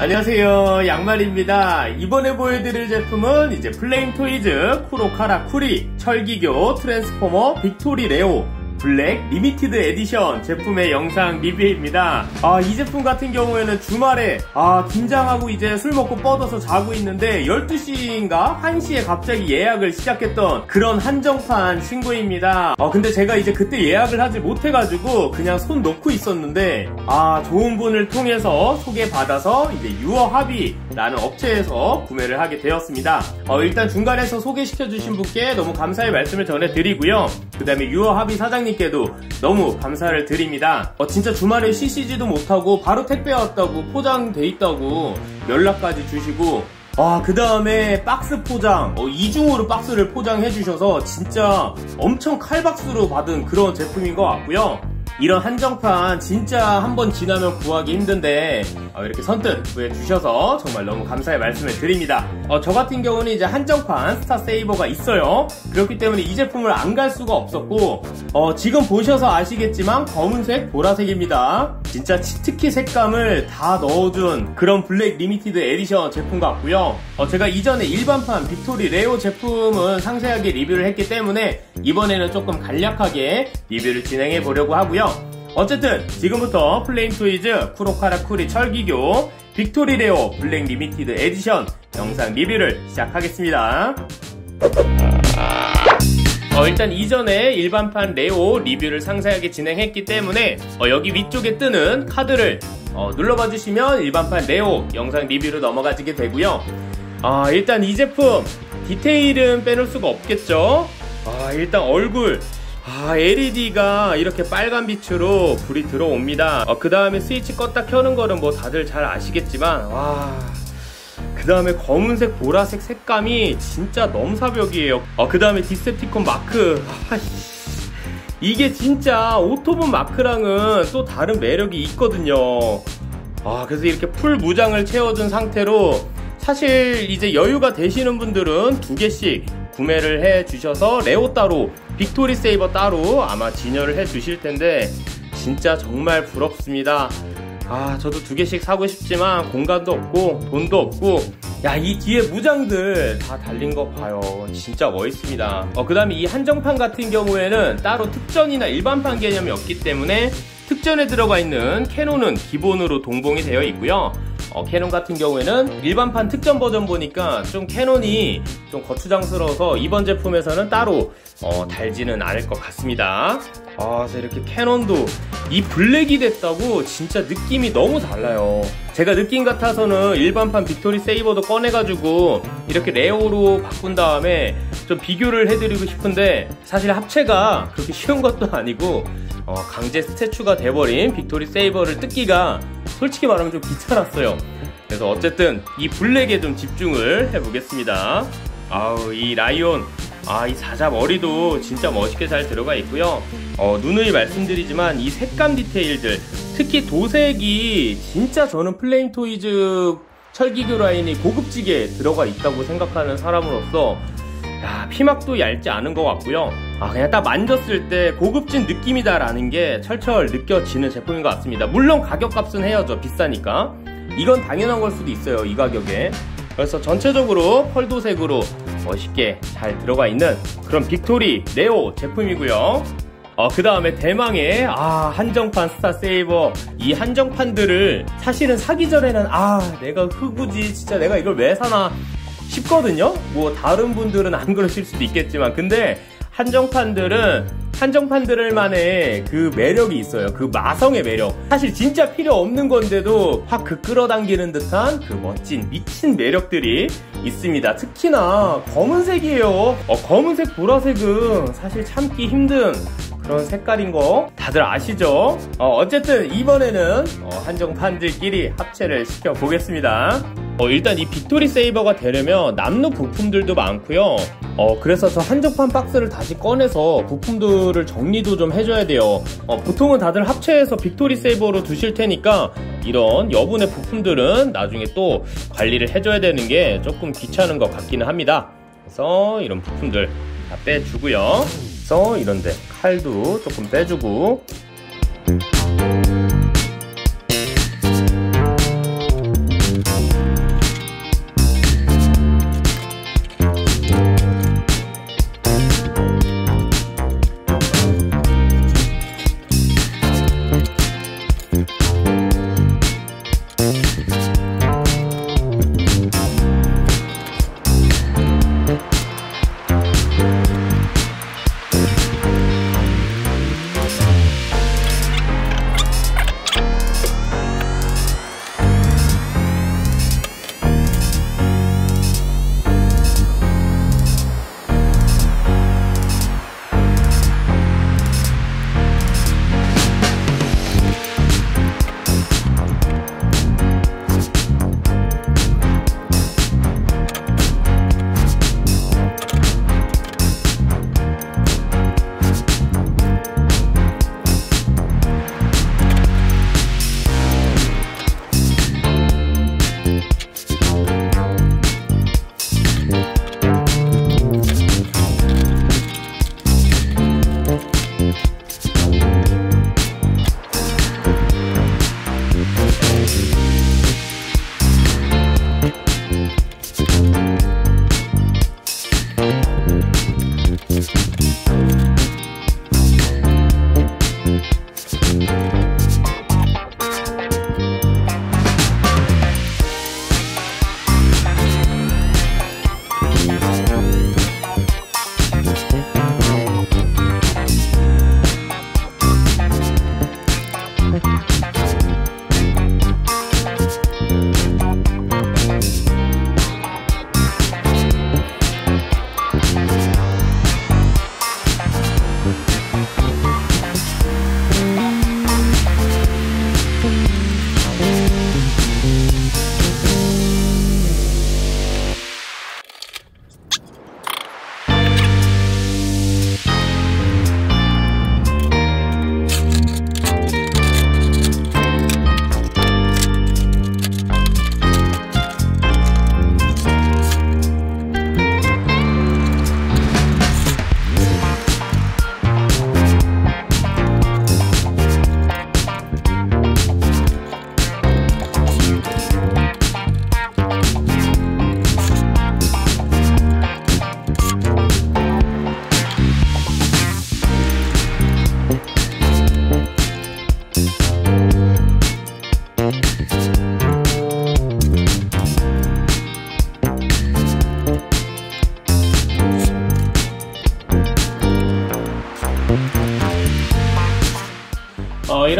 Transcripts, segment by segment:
안녕하세요. 양말입니다. 이번에 보여드릴 제품은 이제 플레임 토이즈 쿠로카라쿠리 철기교 트랜스포머 빅토리 레오 Black Limited Edition 제품의 영상 리뷰입니다. 아, 이 제품 같은 경우에는 주말에 아, 긴장하고 이제 술 먹고 뻗어서 자고 있는데 12시인가 1시에 갑자기 예약을 시작했던 그런 한정판 친구입니다. 어, 근데 제가 이제 그때 예약을 하지 못해가지고 그냥 손 놓고 있었는데 아, 좋은 분을 통해서 소개받아서 이제 유어하비라는 업체에서 구매를 하게 되었습니다. 어, 일단 중간에서 소개시켜주신 분께 너무 감사의 말씀을 전해드리고요. 그 다음에 유어합의 사장님 사장님께도 너무 감사를 드립니다. 어, 진짜 주말에 쉬시지도 못하고 바로 택배 왔다고 포장돼 있다고 연락까지 주시고 아, 그 다음에 박스 포장, 어, 이중으로 박스를 포장해 주셔서 진짜 엄청 칼박스로 받은 그런 제품인 것 같고요. 이런 한정판 진짜 한 번 지나면 구하기 힘든데 어, 이렇게 선뜻 구해주셔서 정말 너무 감사의 말씀을 드립니다. 어, 저 같은 경우는 이제 한정판 스타 세이버가 있어요. 그렇기 때문에 이 제품을 안 살 수가 없었고 어, 지금 보셔서 아시겠지만 검은색, 보라색입니다. 진짜 치트키 색감을 다 넣어준 그런 Black Limited Edition 제품 같고요. 어, 제가 이전에 일반판 빅토리 레오 제품은 상세하게 리뷰를 했기 때문에 이번에는 조금 간략하게 리뷰를 진행해 보려고 하고요. 어쨌든 지금부터 플레임 토이즈 쿠로카라쿠리 철기교 빅토리 레오 Black Limited Edition 영상 리뷰를 시작하겠습니다. 어, 일단 이전에 일반판 레오 리뷰를 상세하게 진행했기 때문에 어, 여기 위쪽에 뜨는 카드를 어, 눌러봐 주시면 일반판 레오 영상 리뷰로 넘어가지게 되고요. 아, 일단 이 제품 디테일은 빼놓을 수가 없겠죠. 아, 일단 얼굴 아, LED가 이렇게 빨간 빛으로 불이 들어옵니다. 어, 그 다음에 스위치 껐다 켜는 거는 뭐 다들 잘 아시겠지만, 와. 그 다음에 검은색, 보라색 색감이 진짜 넘사벽이에요. 어, 그 다음에 디셉티콘 마크. 아, 이게 진짜 오토봇 마크랑은 또 다른 매력이 있거든요. 아, 그래서 이렇게 full 무장을 채워둔 상태로 사실 이제 여유가 되시는 분들은 두 개씩 구매를 해 주셔서 레오 따로 빅토리 세이버 따로 아마 진열을 해 주실 텐데 진짜 정말 부럽습니다. 아 저도 두 개씩 사고 싶지만 공간도 없고 돈도 없고. 야 이 뒤에 무장들 다 달린 거 봐요. 진짜 멋있습니다. 어, 그 다음에 이 한정판 같은 경우에는 따로 특전이나 일반판 개념이 없기 때문에 특전에 들어가 있는 cannon은 기본으로 동봉이 되어 있고요 어, cannon 같은 경우에는 일반판 특전 버전 보니까 좀 cannon이 좀 거추장스러워서 이번 제품에서는 따로 어, 달지는 않을 것 같습니다. 아, 이렇게 cannon도 이 black이 됐다고 진짜 느낌이 너무 달라요. 제가 느낌 같아서는 일반판 빅토리 세이버도 꺼내가지고 이렇게 레오로 바꾼 다음에 좀 비교를 해드리고 싶은데 사실 합체가 그렇게 쉬운 것도 아니고 어, 강제 statue가 돼버린 빅토리 세이버를 뜯기가 솔직히 말하면 좀 귀찮았어요. 그래서 어쨌든 이 black에 좀 집중을 해보겠습니다. 아우 이 lion 아 이 사자 머리도 진짜 멋있게 잘 들어가 있고요. 어, 누누이 말씀드리지만 이 색감 디테일들 특히 도색이 진짜 저는 플레임 토이즈 철기교 라인이 고급지게 들어가 있다고 생각하는 사람으로서 야, 피막도 얇지 않은 것 같고요. 아, 그냥 딱 만졌을 때 고급진 느낌이다라는 게 철철 느껴지는 제품인 것 같습니다. 물론 가격값은 해야죠. 비싸니까. 이건 당연한 걸 수도 있어요. 이 가격에. 그래서 전체적으로 펄도색으로 멋있게 잘 들어가 있는 그런 빅토리 레오 제품이고요. 어, 그 다음에 대망의 아 한정판 스타 세이버 이 한정판들을 사실은 사기 전에는 아 내가 흑우지 진짜 내가 이걸 왜 사나 싶거든요. 뭐 다른 분들은 안 그러실 수도 있겠지만 근데 한정판들은 한정판들만의 그 매력이 있어요. 그 마성의 매력. 사실 진짜 필요 없는 건데도 확 그 끌어당기는 듯한 그 멋진 미친 매력들이 있습니다. 특히나 검은색이에요. 어, 검은색, 보라색은 사실 참기 힘든 그런 색깔인 거 다들 아시죠? 어, 쨌든 이번에는 어, 한정판들끼리 합체를 시켜 보겠습니다. 어, 일단 이 빅토리 세이버가 되려면 남는 부품들도 많고요. 어, 그래서 저 한정판 박스를 다시 꺼내서 부품들을 정리도 좀 해줘야 돼요. 어, 보통은 다들 합체해서 빅토리 세이버로 두실 테니까 이런 여분의 부품들은 나중에 또 관리를 해줘야 되는 게 조금 귀찮은 것 같기는 합니다. 그래서 이런 부품들 다 빼주고요. 그래서 이런데 칼도 조금 빼주고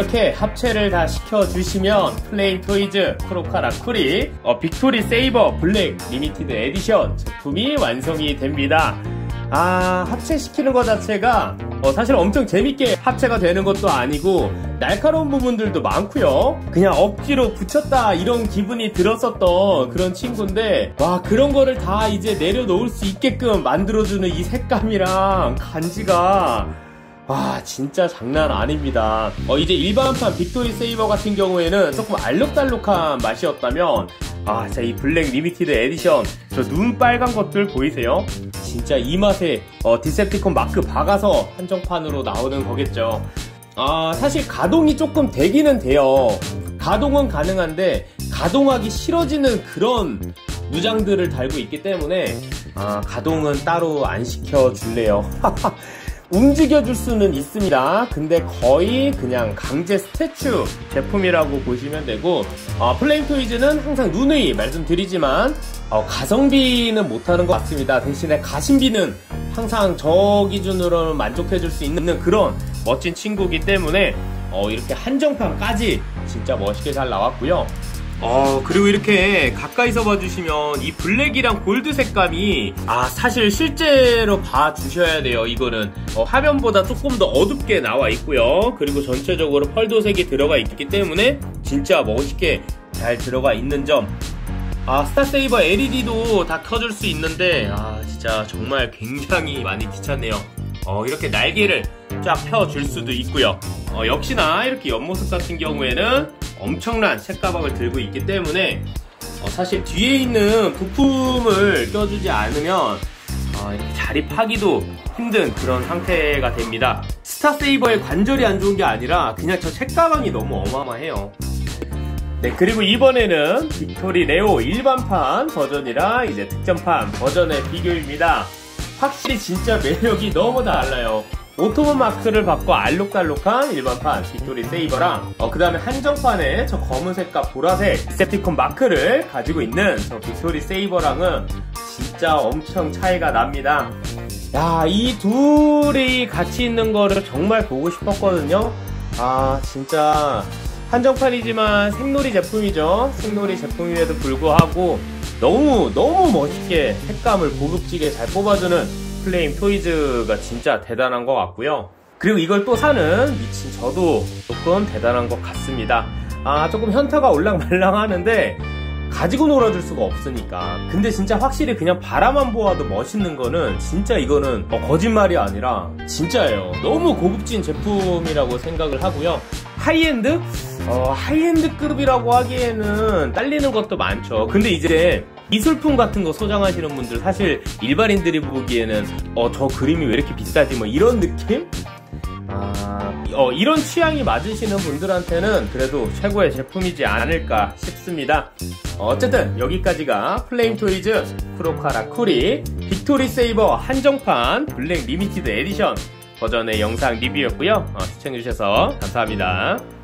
이렇게 합체를 다 시켜주시면 플레임 토이즈 쿠로카라쿠리 어, 빅토리 세이버 Black Limited Edition 제품이 완성이 됩니다. 아 합체시키는 것 자체가 어, 사실 엄청 재밌게 합체가 되는 것도 아니고 날카로운 부분들도 많고요 그냥 억지로 붙였다 이런 기분이 들었었던 그런 친구인데 와 그런 거를 다 이제 내려놓을 수 있게끔 만들어주는 이 색감이랑 간지가 와 진짜 장난 아닙니다. 어, 이제 일반판 빅토리 세이버 같은 경우에는 조금 알록달록한 맛이었다면 아 진짜 이 Black Limited Edition 저 눈 빨간 것들 보이세요? 진짜 이 맛에 어, 디셉티콘 마크 박아서 한정판으로 나오는 거겠죠. 아 사실 가동이 조금 되기는 돼요. 가동은 가능한데 가동하기 싫어지는 그런 무장들을 달고 있기 때문에 아, 가동은 따로 안 시켜줄래요 움직여줄 수는 있습니다. 근데 거의 그냥 강제 스태츄 제품이라고 보시면 되고 어, 플레임 토이즈는 항상 누누이 말씀드리지만 어, 가성비는 못하는 것 같습니다. 대신에 가심비는 항상 저 기준으로는 만족해줄 수 있는 그런 멋진 친구기 때문에 어, 이렇게 한정판까지 진짜 멋있게 잘 나왔고요. 어, 그리고 이렇게 가까이서 봐주시면 이 블랙이랑 골드 색감이 아, 사실 실제로 봐주셔야 돼요. 이거는 어, 화면보다 조금 더 어둡게 나와 있고요. 그리고 전체적으로 펄도색이 들어가 있기 때문에 진짜 멋있게 잘 들어가 있는 점. 아, 스타세이버 LED도 다 켜줄 수 있는데 아, 진짜 정말 굉장히 많이 귀찮네요. 어, 이렇게 날개를 쫙 펴줄 수도 있고요. 어, 역시나 이렇게 옆모습 같은 경우에는 엄청난 책가방을 들고 있기 때문에 어, 사실 뒤에 있는 부품을 껴주지 않으면 어, 자립하기도 힘든 그런 상태가 됩니다. Star Saber의 관절이 안 좋은 게 아니라 그냥 저 책가방이 너무 어마어마해요. 네, 그리고 이번에는 Victory Leo 일반판 버전이랑 이제 특전판 버전의 비교입니다. 확실히 진짜 매력이 너무 달라요. 오토몬 마크를 받고 알록달록한 일반판 Victory Saber랑 어, 그 다음에 한정판에 저 검은색과 보라색 Decepticon 마크를 가지고 있는 저 Victory Saber랑은 진짜 엄청 차이가 납니다. 야, 이 둘이 같이 있는 거를 정말 보고 싶었거든요. 아, 진짜 한정판이지만 색놀이 제품이죠. 색놀이 제품임에도 불구하고 너무 너무 멋있게 색감을 고급지게 잘 뽑아주는 Flame Toys가 진짜 대단한 것 같고요. 그리고 이걸 또 사는 미친 저도 조금 대단한 것 같습니다. 아 조금 현타가 올랑말랑 하는데 가지고 놀아줄 수가 없으니까. 근데 진짜 확실히 그냥 바라만 보아도 멋있는 거는 진짜 이거는 어, 거짓말이 아니라 진짜예요. 너무 고급진 제품이라고 생각을 하고요. 하이엔드? 어, high-end급이라고 하기에는 딸리는 것도 많죠. 근데 이제 미술품 같은 거 소장하시는 분들 사실 일반인들이 보기에는 어, 저 그림이 왜 이렇게 비싸지? 뭐 이런 느낌? 아, 어, 이런 취향이 맞으시는 분들한테는 그래도 최고의 제품이지 않을까 싶습니다. 어, 쨌든 여기까지가 Flame Toys Kuro Kara Kuri Victory Saber 한정판 Black Limited Edition 버전의 영상 리뷰였고요. 어, 시청해주셔서 감사합니다.